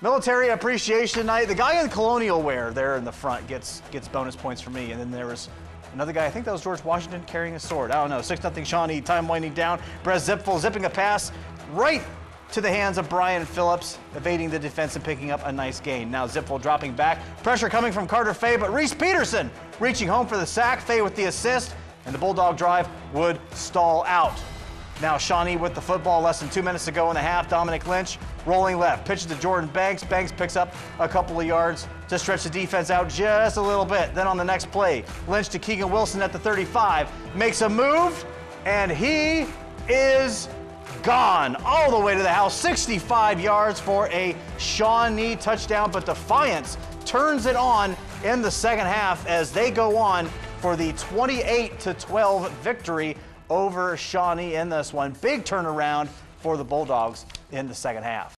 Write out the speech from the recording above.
Military Appreciation Night. The guy in colonial wear there in the front gets gets bonus points for me. And then there was another guy, I think that was George Washington carrying a sword. I don't know. 6 nothing Shawnee, time winding down. Brez Zipfel zipping a pass right to the hands of Brian Phillips, evading the defense and picking up a nice gain. Now Zipfel dropping back. Pressure coming from Carter Fay, but Reese Peterson reaching home for the sack. Fay with the assist, and the Bulldog drive would stall out. Now Shawnee with the football, less than two minutes to go in the half. Dominic Lynch rolling left, pitches to Jordan Banks. Banks picks up a couple of yards to stretch the defense out just a little bit. Then on the next play, Lynch to Keegan Wilson at the 35, makes a move, and he is gone all the way to the house. 65 yards for a Shawnee touchdown, but Defiance turns it on in the second half as they go on for the 28 to 12 victory over Shawnee in this one. Big turnaround for the Bulldogs in the second half.